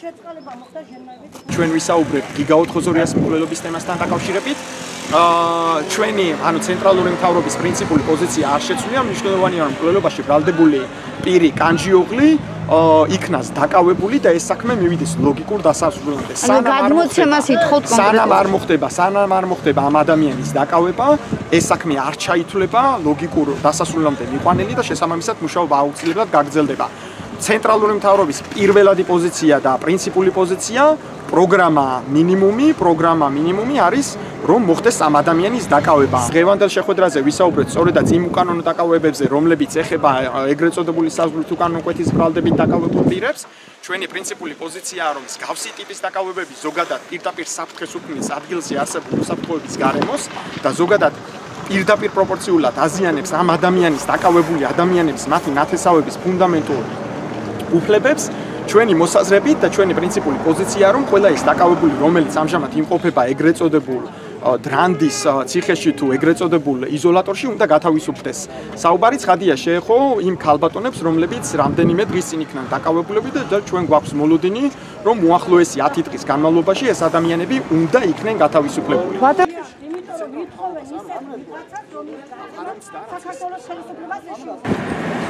შეწყალება მოხდა ჟენევით. ჩვენ ვისაუბრებთ გიგაოთხოზორიას მკვლელობის თემასთან დაკავშირებით. აა ჩვენი ანუ ცენტრალური მთავრობის პრინციპული პოზიცია არ შეცვლია, მნიშვნელოვანია რომ მკვლელობაში ბრალდებული პირი კანჯიოღლი იქნას დაკავებული და ეს საქმე მივიდეს ლოგიკურ დასასრულამდე. გადმოცემას ითხოვთ სანამ კონკრეტულად. არ მოხდება, სანამ არ მოხდება ამ ადამიანის დაკავება, ეს საქმე არ ჩაითვლება ლოგიკურ დასასრულამდე მიყვანილი და შესაბამისად მუშაობა აუცილებლად გაგრძელდება. ცენტრალური მთავრობის პირველადი პოზიცია და პრინციპული პოზიცია, პროგრამა მინიმუმი, პროგრამა მინიმუმი არის რომ მოხდეს ამ ადამიანის დაკავება. ღევანდელ შეხვედრაზე ვისაუბრეთ სწორედაც იმ უკანონო დაკავებებზე, რომლებიც ეხება ეგრეთ წოდებული საზღვრით უკანონო კვეთის ბრალდებით დაკავებულ პირებს. ჩვენი პრინციპული პოზიციაა, რომ მსგავსი ტიპის დაკავებები ზოგადად პირდაპირ საფრთხეს უქმნის ადგილზე არსებულ უსაფრთხოების გარემოს და ზოგადად პირდაპირ პროპორციულად აზიანებს ამ ადამიანის დაკავებული ადამიანების მათი ნათესავების ფუნდამენტურ უფლებებს ჩვენი მოსაზრებით და ჩვენი პრინციპული პოზიციაა რომ ყველა ის დაკავებული რომელიც ამჟამად იმყოფება ეგრეთ წოდებულ დრანდის ციხეში თუ ეგრეთ წოდებულ იზოლატორში უნდა გათავისუფლდეს. საუბარი ცხადია შეეხო იმ ქალბატონებს რომლებიც რამდენიმე დღის წინ იქნან დაკავებულები და ჩვენ გვაქვს მოლოდინი რომ უახლოესი 10 დღის განმავლობაში ეს ადამიანები უნდა იქნენ გათავისუფლებული. იმიტომ რომ ვითხოვენ ისეთ ვიღაცას, რომელიც საქართველოს ხელისუფლებას ეშინოდა.